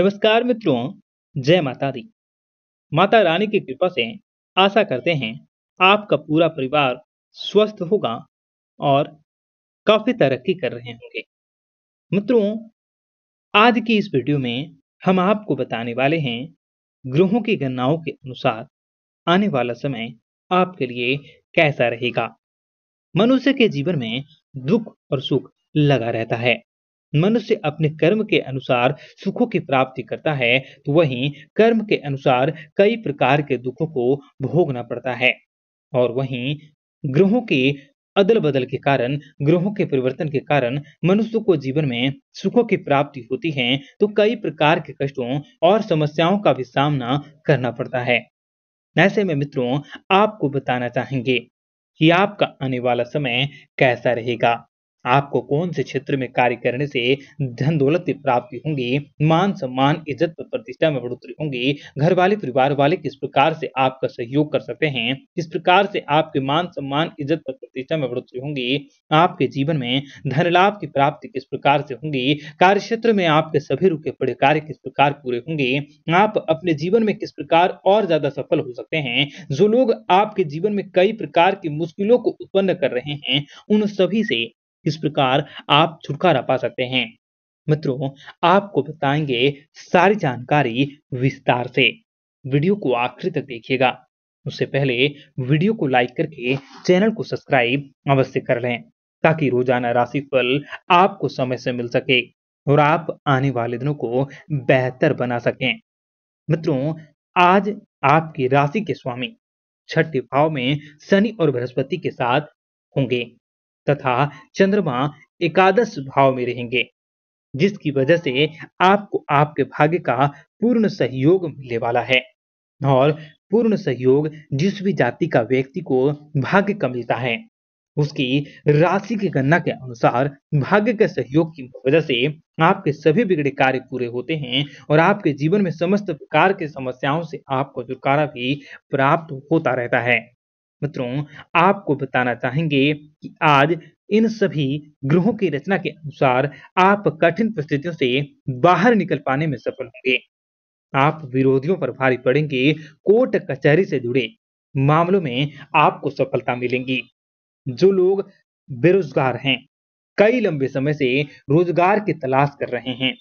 नमस्कार मित्रों, जय माता दी। माता रानी की कृपा से आशा करते हैं आपका पूरा परिवार स्वस्थ होगा और काफ़ी तरक्की कर रहे होंगे। मित्रों, आज की इस वीडियो में हम आपको बताने वाले हैं ग्रहों की गणनाओं के अनुसार आने वाला समय आपके लिए कैसा रहेगा। मनुष्य के जीवन में दुख और सुख लगा रहता है। मनुष्य अपने कर्म के अनुसार सुखों की प्राप्ति करता है तो वहीं कर्म के अनुसार कई प्रकार के दुखों को भोगना पड़ता है। और वहीं ग्रहों के अदल बदल के कारण, ग्रहों के परिवर्तन के कारण मनुष्य को जीवन में सुखों की प्राप्ति होती है तो कई प्रकार के कष्टों और समस्याओं का भी सामना करना पड़ता है। ऐसे में मित्रों, आपको बताना चाहेंगे कि आपका आने वाला समय कैसा रहेगा। आपको कौन से क्षेत्र में कार्य करने से धन दौलत की प्राप्ति होंगी? मान सम्मान, इज़्ज़त पर प्रतिष्ठा में बढ़ोतरी होंगी। घर वाले परिवार वाले किस प्रकार से आपका सहयोग कर सकते हैं? किस प्रकार से आपके मान सम्मान, इज़्ज़त पर प्रतिष्ठा में बढ़ोतरी होंगी? आपके जीवन में धन लाभ की प्राप्ति किस प्रकार से होंगी? कार्य क्षेत्र में आपके सभी रुके पड़े कार्य किस प्रकार पूरे होंगे? आप अपने जीवन में किस प्रकार और ज़्यादा सफल हो सकते हैं? जो लोग आपके जीवन में कई प्रकार की मुश्किलों को उत्पन्न कर रहे हैं, उन सभी से किस प्रकार आप छुटकारा पा सकते हैं। मित्रों, आपको बताएँगे सारी जानकारी विस्तार से। वीडियो को आखिर तक देखिएगा। उससे पहले वीडियो को लाइक करके चैनल को सब्सक्राइब अवश्य कर लें, ताकि रोज़ाना राशि फल आपको समय से मिल सके और आप आने वाले दिनों को बेहतर बना सकें। मित्रों, आज आपकी राशि के स्वामी छठे भाव में शनि और बृहस्पति के साथ होंगे। तथा चंद्रमा एकादश भाव में रहेंगे, जिसकी वजह से आपको आपके भाग्य का पूर्ण सहयोग मिलने वाला है और पूर्ण सहयोग जिस भी जाति का व्यक्ति को भाग्य का मिलता है, उसकी राशि की गणना के अनुसार भाग्य के सहयोग की वजह से आपके सभी बिगड़े कार्य पूरे होते हैं और आपके जीवन में समस्त प्रकार की समस्याओं से आपको छुटकारा भी प्राप्त होता रहता है। मित्रों, आपको बताना चाहेंगे कि आज इन सभी ग्रहों की रचना के अनुसार आप कठिन परिस्थितियों से बाहर निकल पाने में सफल होंगे। आप विरोधियों पर भारी पड़ेंगे, कोर्ट कचहरी से जुड़े मामलों में आपको सफलता मिलेंगी। जो लोग बेरोजगार हैं, कई लंबे समय से रोज़गार की तलाश कर रहे हैं।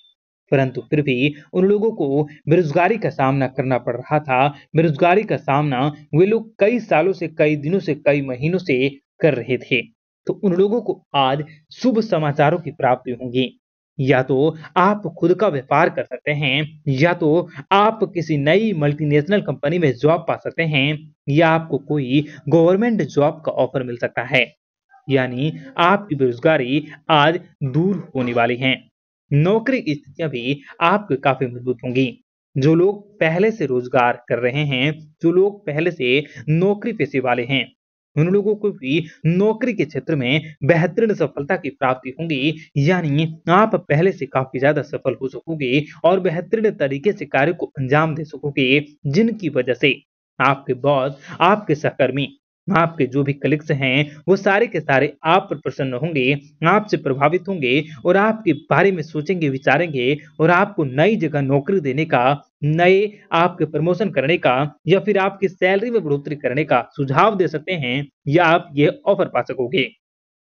परंतु फिर भी उन लोगों को बेरोजगारी का सामना करना पड़ रहा था। बेरोजगारी का सामना वे लोग कई सालों से, कई दिनों से, कई महीनों से कर रहे थे। तो उन लोगों को आज शुभ समाचारों की प्राप्ति होगी। या तो आप खुद का व्यापार कर सकते हैं, या तो आप किसी नई मल्टीनेशनल कंपनी में जॉब पा सकते हैं, या आपको कोई गवर्नमेंट जॉब का ऑफ़र मिल सकता है। यानी आपकी बेरोजगारी आज दूर होने वाली है। नौकरी की स्थितियाँ भी आपके काफ़ी मज़बूत होंगी। जो लोग पहले से रोज़गार कर रहे हैं, जो लोग पहले से नौकरी पेशे वाले हैं, उन लोगों को भी नौकरी के क्षेत्र में बेहतरीन सफलता की प्राप्ति होगी। यानी आप पहले से काफ़ी ज़्यादा सफल हो सकोगे और बेहतरीन तरीके से कार्य को अंजाम दे सकोगे, जिनकी वजह से आपके बॉस, आपके सहकर्मी आपके जो भी कलिग्स हैं, वो सारे के सारे आप पर प्रसन्न होंगे, आपसे प्रभावित होंगे और आपके बारे में सोचेंगे, विचारेंगे और आपको नई जगह नौकरी देने का, नए आपके प्रमोशन करने का या फिर आपकी सैलरी में बढ़ोतरी करने का सुझाव दे सकते हैं या आप ये ऑफ़र पा सकोगे।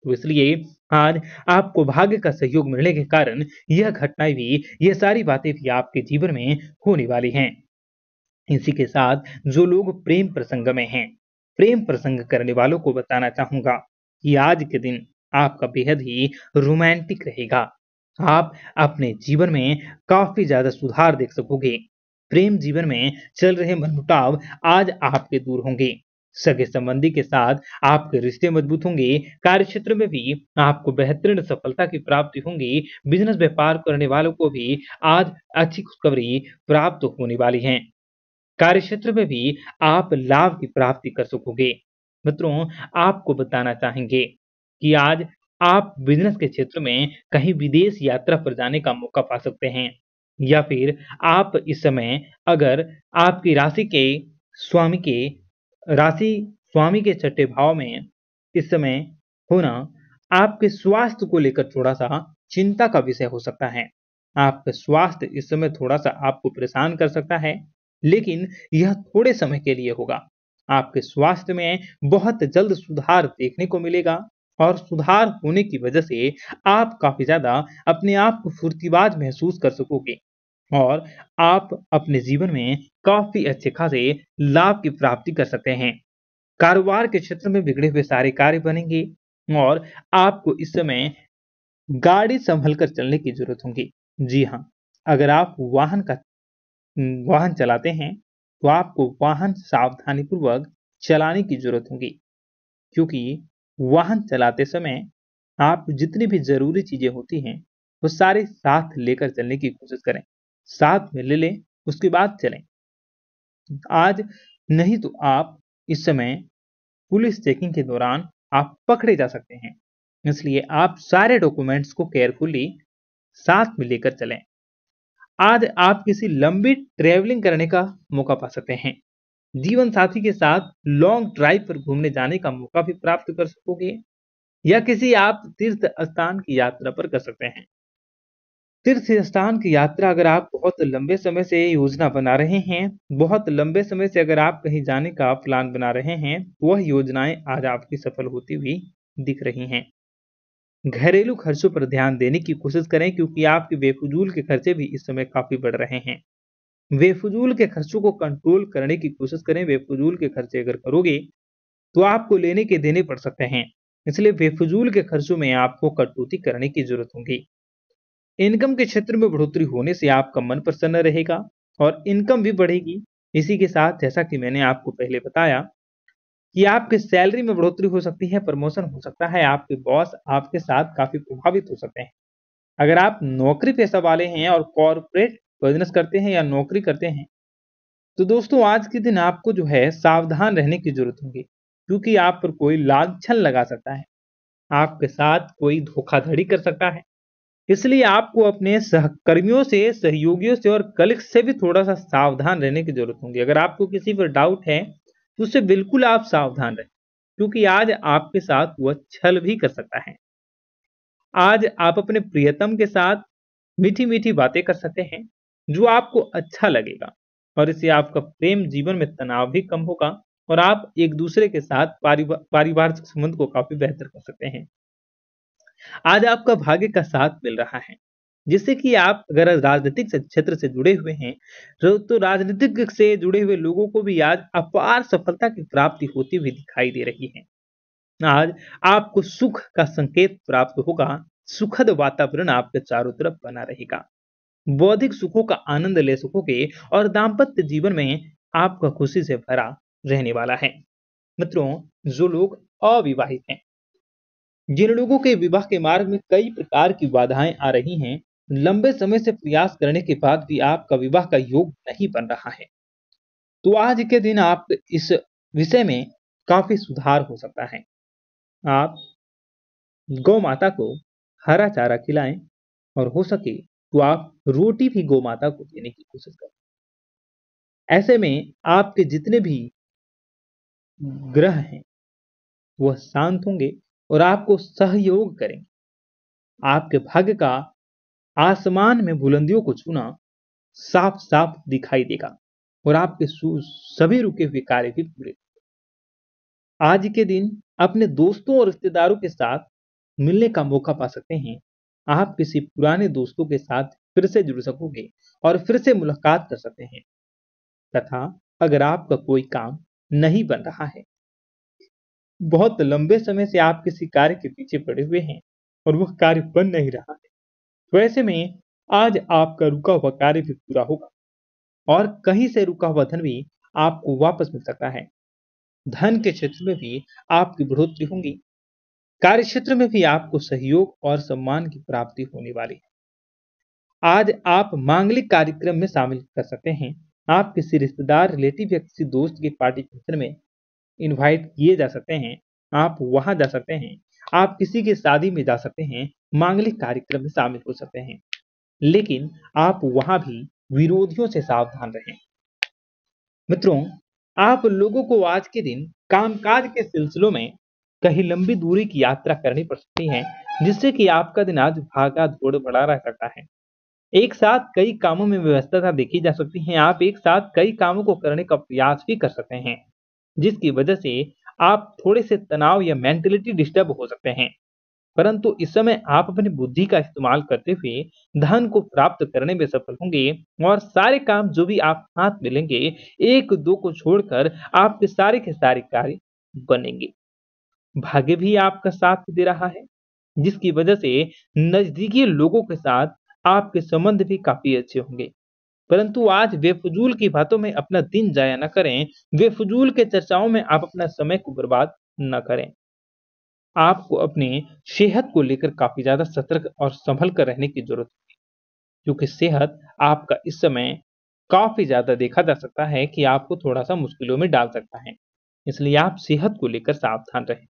तो इसलिए आज आपको भाग्य का सहयोग मिलने के कारण यह घटनाएँ भी, ये सारी बातें भी आपके जीवन में होने वाली हैं। इसी के साथ जो लोग प्रेम प्रसंग में हैं प्रेम प्रसंग करने वालों को बताना चाहूँगा कि आज के दिन आपका बेहद ही रोमांटिक रहेगा। आप अपने जीवन में काफ़ी ज़्यादा सुधार देख सकोगे। प्रेम जीवन में चल रहे मनमुटाव आज आपके दूर होंगे। सगे संबंधी के साथ आपके रिश्ते मज़बूत होंगे। कार्य क्षेत्र में भी आपको बेहतरीन सफलता की प्राप्ति होंगी। बिज़नेस व्यापार करने वालों को भी आज अच्छी खुशखबरी प्राप्त होने वाली है। कार्य क्षेत्र में भी आप लाभ की प्राप्ति कर सकोगे। मित्रों आपको बताना चाहेंगे कि आज आप बिज़नेस के क्षेत्र में कहीं विदेश यात्रा पर जाने का मौका पा सकते हैं या फिर आप इस समय अगर आपकी राशि के स्वामी के राशि स्वामी के छठे भाव में इस समय होना आपके स्वास्थ्य को लेकर थोड़ा सा चिंता का विषय हो सकता है। आपका स्वास्थ्य इस समय थोड़ा-सा आपको परेशान कर सकता है, लेकिन यह थोड़े समय के लिए होगा। आपके स्वास्थ्य में बहुत जल्द सुधार देखने को मिलेगा और सुधार होने की वजह से आप काफ़ी ज़्यादा अपने आप को फुर्तीबाज महसूस कर सकोगे और आप अपने जीवन में काफ़ी अच्छे खासे लाभ की प्राप्ति कर सकते हैं। कारोबार के क्षेत्र में बिगड़े हुए सारे कार्य बनेंगे और आपको इस समय गाड़ी संभल कर चलने की ज़रूरत होगी। जी हाँ, अगर आप वाहन का वाहन चलाते हैं, तो आपको वाहन सावधानीपूर्वक चलाने की ज़रूरत होगी, क्योंकि वाहन चलाते समय आप जितनी भी ज़रूरी चीज़ें होती हैं, वो सारे साथ लेकर चलने की कोशिश करें। साथ में ले लें, उसके बाद चलें। आज नहीं तो आप इस समय पुलिस चेकिंग के दौरान आप पकड़े जा सकते हैं। इसलिए आप सारे डॉक्यूमेंट्स को केयरफुली साथ में लेकर चलें। आज आप किसी लंबी ट्रेवलिंग करने का मौका पा सकते हैं। जीवन साथी के साथ लॉन्ग ड्राइव पर घूमने जाने का मौका भी प्राप्त कर सकोगे या किसी आप तीर्थ स्थान की यात्रा पर कर सकते हैं। तीर्थ स्थान की यात्रा अगर आप बहुत लंबे समय से योजना बना रहे हैं, बहुत लंबे समय से अगर आप कहीं जाने का प्लान बना रहे हैं, वह योजनाएँ आज आपकी सफल होती हुई दिख रही हैं। घरेलू खर्चों पर ध्यान देने की कोशिश करें क्योंकि आपके बेफजूल के खर्चे भी इस समय काफ़ी बढ़ रहे हैं। बेफजूल के खर्चों को कंट्रोल करने की कोशिश करें। बेफजूल के खर्चे अगर करोगे तो आपको लेने के देने पड़ सकते हैं। इसलिए बेफजूल के खर्चों में आपको कटौती करने की ज़रूरत होगी। इनकम के क्षेत्र में बढ़ोतरी होने से आपका मन प्रसन्न रहेगा और इनकम भी बढ़ेगी। इसी के साथ, जैसा कि मैंने आपको पहले बताया कि आपके सैलरी में बढ़ोतरी हो सकती है प्रमोशन हो सकता है, आपके बॉस आपके साथ काफ़ी प्रभावित हो सकते हैं। अगर आप नौकरी पेशा वाले हैं और कॉरपोरेट बिज़नेस करते हैं या नौकरी करते हैं तो दोस्तों आज के दिन आपको जो है सावधान रहने की ज़रूरत होगी, क्योंकि आप पर कोई लाछन लगा सकता है। आपके साथ कोई धोखाधड़ी कर सकता है। इसलिए आपको अपने सहकर्मियों से, सहयोगियों से और कलिक्स से भी थोड़ा सा सावधान रहने की ज़रूरत होगी। अगर आपको किसी पर डाउट है तो उससे बिल्कुल आप सावधान रहें, क्योंकि आज आपके साथ वह छल भी कर सकता है। आज आप अपने प्रियतम के साथ मीठी मीठी बातें कर सकते हैं, जो आपको अच्छा लगेगा, और इससे आपका प्रेम जीवन में तनाव भी कम होगा, और आप एक दूसरे के साथ पारिवारिक संबंध को काफ़ी बेहतर कर सकते हैं। आज आपका भाग्य का साथ मिल रहा है। जिससे कि आप अगर राजनीतिक क्षेत्र से जुड़े हुए हैं तो राजनीतिक से जुड़े हुए लोगों को भी आज अपार सफलता की प्राप्ति होती हुई दिखाई दे रही है। आज आपको सुख का संकेत प्राप्त होगा, सुखद वातावरण आपके चारों तरफ़ बना रहेगा। बौद्धिक सुखों का आनंद ले सकोगे और दाम्पत्य जीवन में आपका खुशी से भरा रहने वाला है। मित्रों, जो लोग अविवाहित हैं, जिन लोगों के विवाह के मार्ग में कई प्रकार की बाधाएँ आ रही हैं लंबे समय से प्रयास करने के बाद भी आपका विवाह का योग नहीं बन रहा है। तो आज के दिन आप इस विषय में काफ़ी सुधार हो सकता है। आप गौ माता को हरा चारा खिलाएँ और हो सके तो आप रोटी भी गौ माता को देने की कोशिश करें। ऐसे में आपके जितने भी ग्रह हैं, वह शांत होंगे और आपको सहयोग करेंगे। आपके भाग्य का आसमान में बुलंदियों को छूना साफ़ साफ़ दिखाई देगा और आपके सभी रुके हुए कार्य भी पूरे। आज के दिन अपने दोस्तों और रिश्तेदारों के साथ मिलने का मौका पा सकते हैं। आप किसी पुराने दोस्तों के साथ फिर से जुड़ सकोगे और फिर से मुलाकात कर सकते हैं। तथा अगर आपका कोई काम नहीं बन रहा है, बहुत लंबे समय से आप किसी कार्य के पीछे पड़े हुए हैं और वह कार्य बन नहीं रहा है तो ऐसे में आज आपका रुका हुआ कार्य भी पूरा होगा। और कहीं से रुका हुआ धन भी आपको वापस मिल सकता है। धन के क्षेत्र में भी आपकी बढ़ोतरी होगी। कार्य क्षेत्र में भी आपको सहयोग और सम्मान की प्राप्ति होने वाली है। आज आप मांगलिक कार्यक्रम में शामिल कर सकते हैं। आप किसी रिश्तेदार, रिलेटिव या किसी दोस्त की पार्टी क्षेत्र में इनवाइट किए जा सकते हैं। आप वहाँ जा सकते हैं। आप किसी की शादी में जा सकते हैं। मांगलिक कार्यक्रम में शामिल हो सकते हैं। लेकिन आप वहाँ भी विरोधियों से सावधान रहें। मित्रों, आप लोगों को आज के दिन कामकाज के सिलसिलों में कहीं लंबी दूरी की यात्रा करनी पड़ सकती है, जिससे कि आपका दिन आज भागा दौड़ बढ़ा रह सकता है। एक साथ कई कामों में व्यवस्था देखी जा सकती है। आप एक साथ कई कामों को करने का प्रयास भी कर सकते हैं, जिसकी वजह से आप थोड़े से तनाव या मेंटेलिटी डिस्टर्ब हो सकते हैं। परंतु इस समय आप अपनी बुद्धि का इस्तेमाल करते हुए धन को प्राप्त करने में सफल होंगे और सारे काम जो भी आप हाथ में लेंगे, एक दो को छोड़कर आपके सारे के सारे कार्य बनेंगे। भाग्य भी आपका साथ दे रहा है, जिसकी वजह से नजदीकी लोगों के साथ आपके संबंध भी काफ़ी अच्छे होंगे। परंतु आज बेफजूल की बातों में अपना दिन जाया न करें, बेफजूल के चर्चाओं में आप अपना समय को बर्बाद न करें। आपको अपनी सेहत को लेकर काफ़ी ज़्यादा सतर्क और संभल कर रहने की ज़रूरत है। क्योंकि सेहत आपका इस समय काफ़ी ज़्यादा देखा जा सकता है कि आपको थोड़ा सा मुश्किलों में डाल सकता है। इसलिए आप सेहत को लेकर सावधान रहें।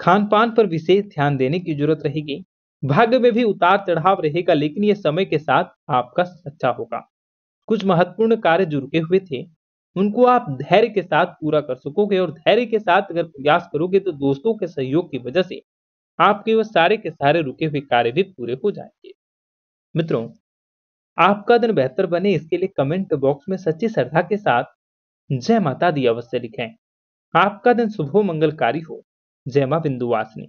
खान पान पर विशेष ध्यान देने की ज़रूरत रहेगी। भाग्य में भी उतार चढ़ाव रहेगा, लेकिन यह समय के साथ आपका सच्चा होगा। कुछ महत्वपूर्ण कार्य जो रुके हुए थे उनको आप धैर्य के साथ पूरा कर सकोगे और धैर्य के साथ अगर प्रयास करोगे तो दोस्तों के सहयोग की वजह से आपके वो सारे के सारे रुके हुए कार्य भी पूरे हो जाएँगे। मित्रों, आपका दिन बेहतर बने इसके लिए कमेंट बॉक्स में सच्ची श्रद्धा के साथ जय माता दी अवश्य लिखें। आपका दिन शुभ मंगलकारी हो। जय माँ बिंदुवासिनी